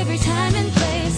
every time and place.